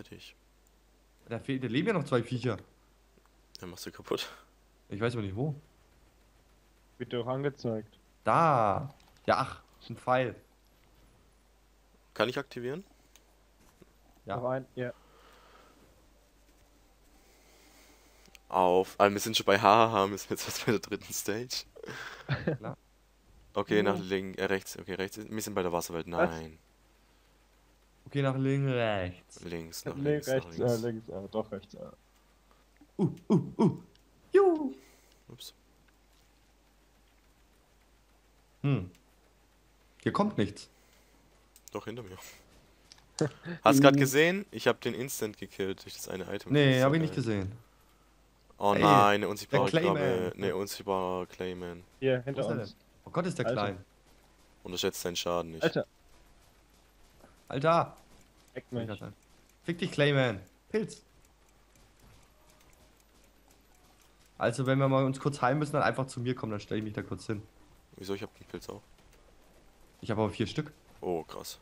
Fertig. Da, fehlt, da leben ja noch zwei Viecher. Dann machst du kaputt. Ich weiß aber nicht wo. Wird dir auch angezeigt. Da. Ja, ach, ein Pfeil. Kann ich aktivieren? Ja. Noch ein, ja. Auf. Ah, wir sind schon bei Hahaha, wir sind jetzt fast bei der dritten Stage. Klar. Okay, nach links, äh, rechts, okay, rechts. Wir sind bei der Wasserwelt. Was? Nein. Okay, nach links, rechts. Links, nach links, nach rechts, links. äh, links, äh, doch rechts. Äh. Uh, uh, uh. Juhu. Ups. Hm. Hier kommt nichts. Doch, hinter mir. Hast gerade gesehen? Ich habe den Instant gekillt durch das eine Item. Nee, Das hab ist ich nicht gesehen. Oh Ey, nein, eine unsichtbare Clayman. Krabbe. Ne, unsichtbarer Clayman. Hier, hinter er uns. Oh Gott, ist der Alter. klein. Unterschätzt seinen Schaden nicht. Alter, Alter. ich mich. Fick dich, Clayman. Pilz. Also, wenn wir mal uns kurz heim müssen, dann einfach zu mir kommen, dann stelle ich mich da kurz hin. Wieso? Ich hab den Pilz auch. Ich habe aber vier Stück. Oh, krass.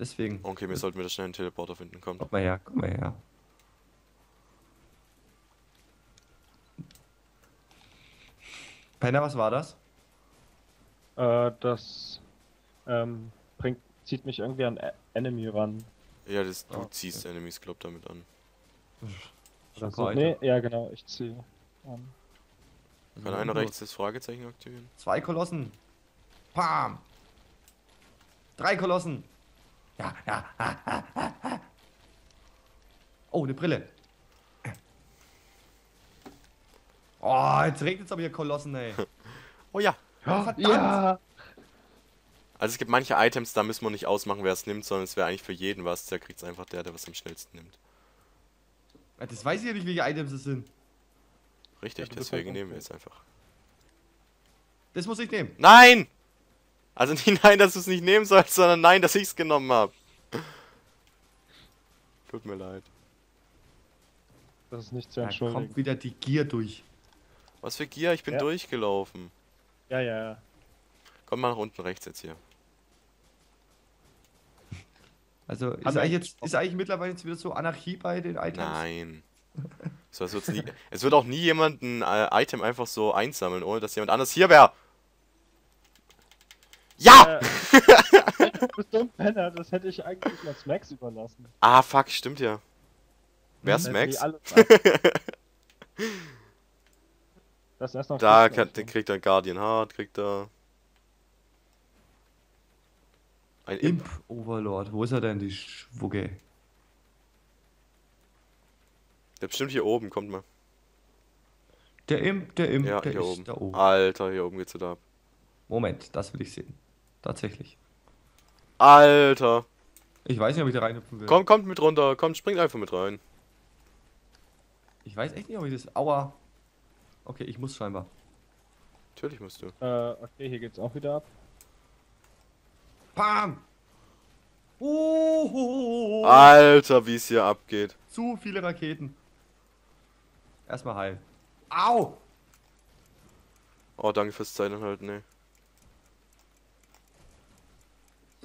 Deswegen. Okay, wir sollten wieder schnell einen Teleporter finden. Kommt. Komm mal her, komm mal her. Penner, was war das? Äh, das ähm, bringt, zieht mich irgendwie an E- Enemy ran. Ja, das, du Oh, ziehst Enemies, glaub, damit an. Oder Super, so. Nee, ja genau, ich ziehe. an. Kann einer rechts das Fragezeichen aktivieren? Zwei Kolossen. Pam. Drei Kolossen. Ja, ja. ha, ha, ha, ha. Oh, eine Brille. Oh, jetzt regnet es aber hier Kolossen, ey. Oh ja. Oh, verdammt. Ja! Also es gibt manche Items, da müssen wir nicht ausmachen, wer es nimmt, sondern es wäre eigentlich für jeden was. Da kriegt es einfach der, der was am schnellsten nimmt. Das weiß ich ja nicht, welche Items es sind. Richtig, deswegen halt nehmen wir jetzt einfach. Das muss ich nehmen. Nein! Also nicht nein, dass du es nicht nehmen sollst, sondern nein, dass ich es genommen habe. Tut mir leid. Das ist nicht zu Da entschuldigen. kommt wieder die Gier durch. Was für Gier, ich bin Ja. durchgelaufen. Ja, ja, ja. Komm mal nach unten rechts jetzt hier. Also ist eigentlich, jetzt, ist eigentlich mittlerweile jetzt wieder so Anarchie bei den Items? Nein. So, es, nie, es wird auch nie jemand ein äh, Item einfach so einsammeln, ohne dass jemand anders hier wäre. Ja! Äh, du bist dumm, Penner, das hätte ich eigentlich als Max überlassen. Ah, fuck, stimmt ja. Wer ist Hätten Max? Das ist erst noch Da kann, kriegt er Guardian Heart, kriegt er. Ein Imp. Imp Overlord, wo ist er denn, die Schwugge? Der ist bestimmt hier oben, kommt mal. Der Imp, der Imp, Ja, der hier ist oben. da oben. Alter, hier oben geht's wieder ab. Moment, das will ich sehen. Tatsächlich. Alter. Ich weiß nicht, ob ich da reinhüpfen will. Komm, kommt mit runter. Kommt, springt einfach mit rein. Ich weiß echt nicht, ob ich das. Aua. Okay, ich muss scheinbar. Natürlich musst du. Äh, okay, hier geht's auch wieder ab. Bam! Oh, Alter, wie es hier abgeht. Zu viele Raketen. Erstmal heilen. Au! Oh, danke fürs Zeitanhalten, ne.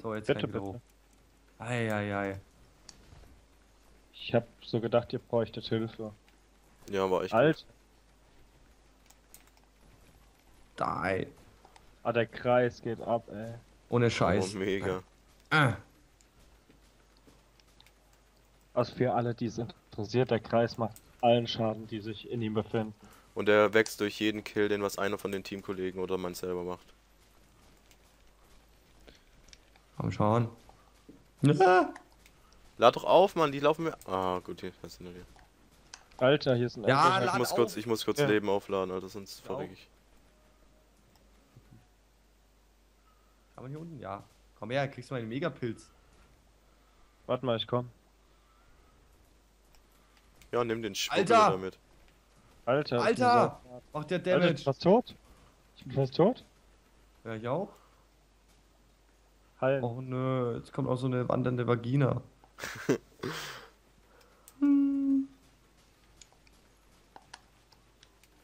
So, jetzt Bitte, ich bitte. hoch. Eieiei. Ich hab so gedacht, ihr bräuchtet Hilfe. Ja, war echt. Alt. Die. Ah, der Kreis geht ab, ey. Ohne Oh, Scheiß. mega. Ah. Also für alle, die es interessiert, der Kreis macht allen Schaden, die sich in ihm befinden. Und er wächst durch jeden Kill, den was einer von den Teamkollegen oder man selber macht. Komm schon. Ah. Lad doch auf, Mann, die laufen mir. Ah, gut, hier kannst du nur hier. Alter, hier ist ein Ja, Ich muss auf. kurz, ich muss kurz Ja. Leben aufladen, Alter, sonst Ja. verreck ich. Kann man hier unten? Ja. Komm her, kriegst du mal einen Megapilz. Warte mal, ich komm. Ja, nimm den Schwurbel Alter! damit. Alter. ich bin Alter! Macht der Alter, ich bin Damage. fast tot. Ich bin fast tot. Ja, ich auch. Heilen. Oh nö, jetzt kommt auch so eine wandernde Vagina.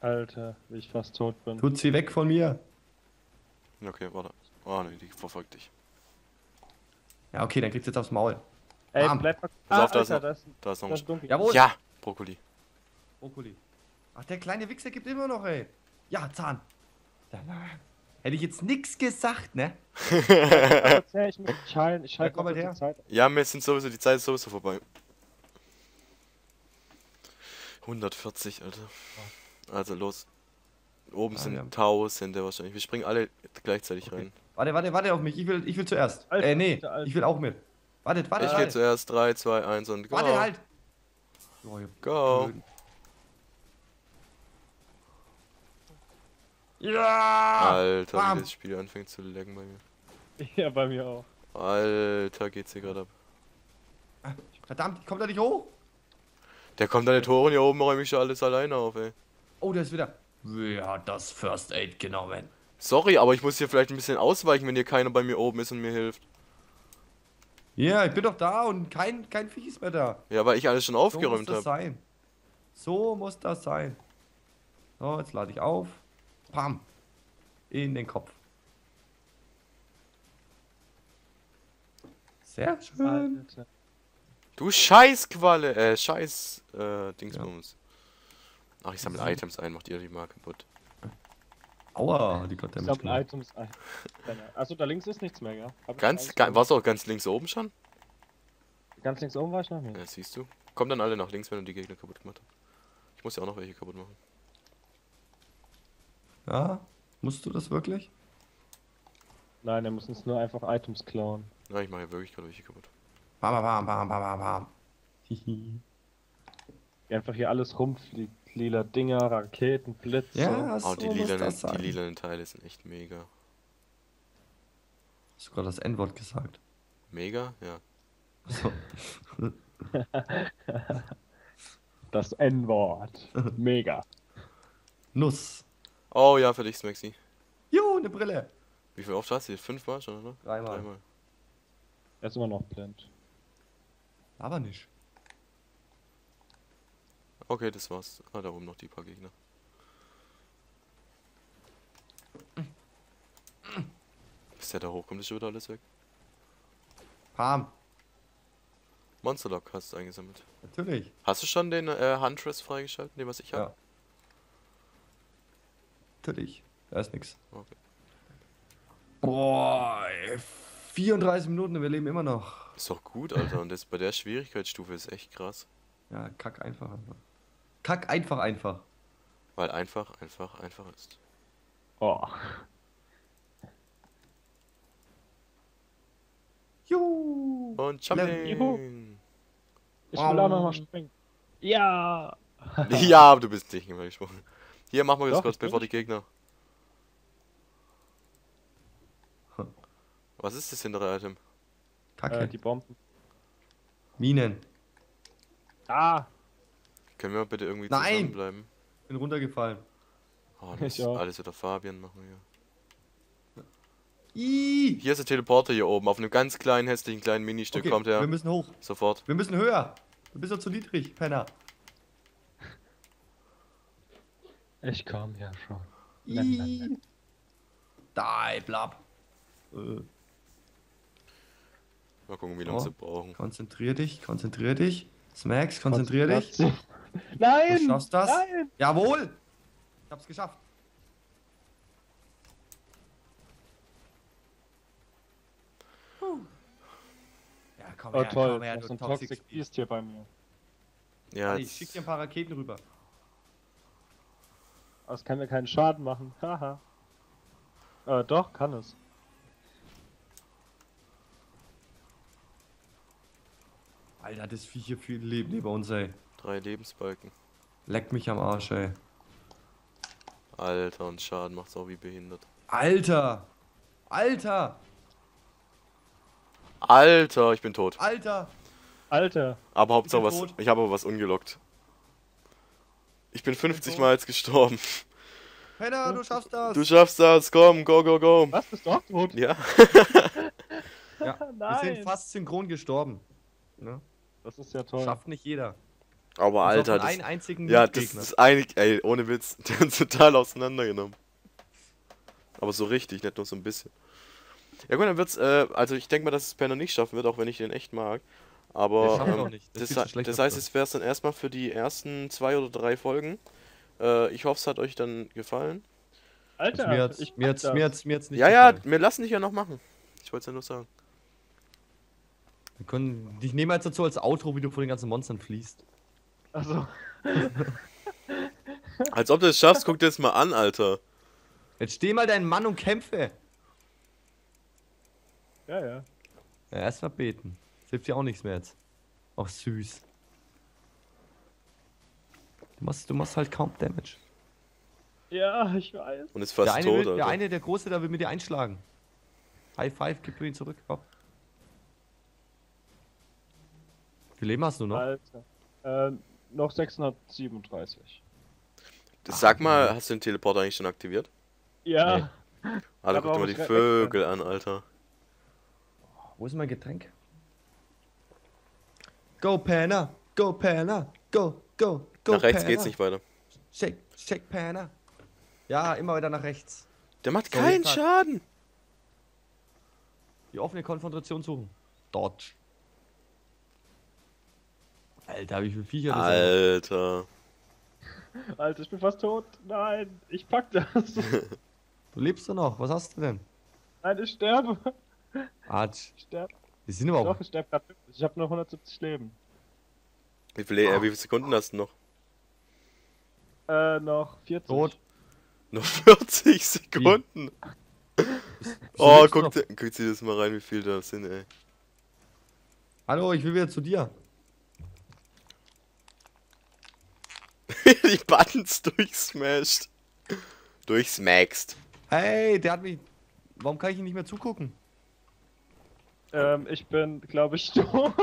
Alter, wie ich fast tot bin. Tut sie weg von mir. Okay, warte. Oh ne, die verfolgt dich. Ja, okay, dann kriegst du jetzt aufs Maul. Ey, Bam. bleib mal. Pass auf, da ist Alter, noch- da ist, Da ist noch da ein... ist dunkel. Jawohl. Ja, Brokkoli. Brokkoli. Ach, der kleine Wichser gibt immer noch, ey. Ja, Zahn. Da- Hätte ich jetzt nichts gesagt, ne? Ich muss mich heilen. Ich halte komm noch halt kurz her. die Zeit. Ja, mir sind sowieso, die Zeit ist sowieso vorbei. 140, Alter. Also los. Oben Ah, sind ja. Tausende wahrscheinlich. Wir springen alle gleichzeitig Okay. rein. Warte, warte, warte auf mich. Ich will, ich will zuerst. Alter, äh, nee, Alter, Alter. ich will auch mit. Wartet, wartet, Ich gehe wartet. zuerst. 3, 2, 1 und go. Warte halt. Oh, Go. Blöden. Ja! Alter, Bam. wie das Spiel anfängt zu laggen bei mir. Ja, bei mir auch. Alter, geht's hier gerade ab. Verdammt, ich komm da nicht hoch. Der kommt an den Toren hier oben, räume ich schon alles alleine auf, ey. Oh, der ist wieder. Wer hat das First Aid genommen? Sorry, aber ich muss hier vielleicht ein bisschen ausweichen, wenn hier keiner bei mir oben ist und mir hilft. Ja, ich bin doch da und kein, kein Viech ist mehr da. Ja, weil ich alles schon So muss aufgeräumt das habe. sein. So muss das sein. So, jetzt lade ich auf. Pam. In den Kopf. Sehr schön. Du Scheißqualle, äh, Scheiß, äh, Dingsbums. Ach, ich sammle Items ein, macht ihr die mal kaputt. Aua, die Gott Ich hab ein Items. Achso, da links ist nichts mehr, gell? Hab Ganz, ga, warst du auch ganz links oben schon? Ganz links oben war ich noch nicht. Ja, siehst du. Kommt dann alle nach links, wenn du die Gegner kaputt gemacht hast. Ich muss ja auch noch welche kaputt machen. Ja, musst du das wirklich? Nein, er muss uns nur einfach Items klauen. Na, ich mache ja wirklich gerade welche kaputt. Bam, bam, bam, bam, bam, bam. Hihi. Wie einfach hier alles rumfliegt. Lila Dinger, Raketen, Blitze. Ja, Oh, so die muss lilanen, das die lilanen Teile sind echt mega. Hast du gerade das N-Wort gesagt? Mega? Ja. So. Das N-Wort. Mega. Nuss. Oh ja, für dich, Smexy. Jo, eine Brille. Wie viel oft hast du? Fünfmal schon, oder? Dreimal. Dreimal. Er ist immer noch blind. Aber nicht. Okay, das war's. Ah, da oben noch die paar Gegner. Bis der da hochkommt, ist schon wieder alles weg. Pam. Monsterlock hast du eingesammelt. Natürlich. Hast du schon den äh, Huntress freigeschalten, den was ich habe? Ja. Natürlich. Da ist nix. Okay. Boah, ey, 34 Minuten und wir leben immer noch. Ist doch gut, Alter. Und das bei der Schwierigkeitsstufe ist echt krass. Ja, kack einfach einfach. Kack einfach einfach. Weil einfach, einfach, einfach ist. Oh. Juhu. Und Juhu. Jumping! Ich will auch noch mal springen. Ja. ja, aber du bist nicht mehr gesprungen. Hier, machen wir das kurz, bevor die Gegner. Was ist das hintere Item? Kacke. Äh, die Bomben. Minen. Ah. Können wir bitte irgendwie Nein! zusammenbleiben? Bin runtergefallen. Oh, Ich das ist auch. alles wieder Fabian machen hier. Ih. Hier ist der Teleporter hier oben. Auf einem ganz kleinen, hässlichen kleinen Ministück Okay, kommt er. wir müssen hoch. Sofort. Wir müssen höher. Du bist doch zu niedrig, Penner. Ich komm ja schon. Nein, nein, Ih. Die, blab. Äh, Mal gucken, wie lange Oh. sie brauchen. konzentrier dich, konzentrier dich. Smax, konzentrier dich. Du Nein! schaffst das. Nein! Jawohl. Ich hab's geschafft. Puh. Ja, komm Oh her, toll, komm her, du so ein Toxic Toxic Beast. Hier bei mir. Ja, Warte, ich schick dir ein paar Raketen rüber. Aber es kann mir keinen Schaden machen. Haha. äh, doch, kann es. Alter, das Viech hier viel Leben neben uns, ey. Drei Lebensbalken. Leck mich am Arsch, ey. Alter, und Schaden macht's auch wie behindert. Alter! Alter! Alter, ich bin tot. Alter! Alter! Aber Hauptsache was. tot. Ich habe aber was ungelockt. Ich bin 50 tot. Mal jetzt gestorben. Penner, du schaffst das! Du schaffst das, komm, go, go, go. Was? Bist du auch tot? Ja. ja, wir sind fast synchron gestorben. Ne? Das ist ja toll. Schafft nicht jeder. Aber Alter, das, einen einzigen ja, das ist einig, ey, ohne Witz, der hat total auseinandergenommen. Aber so richtig, nicht nur so ein bisschen. Ja gut, dann wird's, äh, also ich denke mal, dass es Penner nicht schaffen wird, auch wenn ich den echt mag. Aber ähm, auch nicht. Das das, das heißt, es wäre es dann erstmal für die ersten zwei oder drei Folgen. Äh, ich hoffe, es hat euch dann gefallen. Alter, mir hat's, ich mir hat's, mir hat's, mir hat's nicht ja, ja, gefallen. wir lassen dich ja noch machen. Ich wollte es ja nur sagen. Wir können, ich nehme jetzt dazu als Outro, wie du vor den ganzen Monstern fließt. Also, Als ob du es schaffst, guck dir das mal an, Alter. Jetzt steh mal dein Mann und kämpfe. ja, ja. Ja, erstmal beten. Das hilft dir auch nichts mehr jetzt. Auch süß. Du machst, du machst halt kaum Damage. Ja, ich weiß. Und ist Der fast eine, tot, will, der Alter. eine, der Große, da will mit dir einschlagen. High Five, gib du ihn zurück. Komm. Wie viel Leben hast du noch? Alter. Äh, noch 637. Sag mal, hast du den Teleporter eigentlich schon aktiviert? Ja. Alter, Aber guck dir mal die Vögel an, Alter. Wo ist mein Getränk? Go Panna, go Panna, go, go, go Nach rechts Panna. geht's nicht weiter. Shake, shake Panna. Ja, immer weiter nach rechts. Der macht So, keinen Schaden. Die offene Konfrontation suchen. Dodge. Alter, wie viele Viecher das sind. Alter. Alter, ich bin fast tot. Nein, ich pack das. Du lebst du noch? Was hast du denn? Nein, ich sterbe. Arsch. Ich sterbe. Die sind aber auch. Doch, ich sterbe gerade. Ich habe nur 170 Leben. Wie viele, äh, wie viele Sekunden hast du noch? Äh, noch 40. Tot. Noch 40 Sekunden. Oh, guck, noch? dir- guck dir das mal rein, wie viel da sind, ey. Hallo, ich will wieder zu dir. Die Buttons durchsmashed. Durchsmackst. Hey, der hat mich. Warum kann ich ihm nicht mehr zugucken? Ähm, ich bin, glaube ich, tot.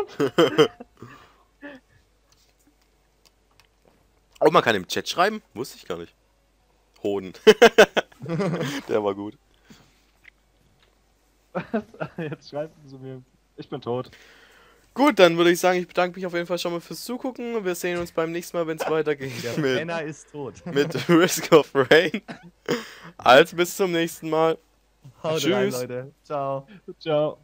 Oh, man kann im Chat schreiben? Wusste ich gar nicht. Hoden. Der war gut. Jetzt schreiben sie mir. Ich bin tot. Gut, dann würde ich sagen, ich bedanke mich auf jeden Fall schon mal fürs Zugucken. Wir sehen uns beim nächsten Mal, wenn es weitergeht Der mit, Penner ist tot. mit Risk of Rain. Also bis zum nächsten Mal. Haut rein, Tschüss. Leute. Ciao. Ciao.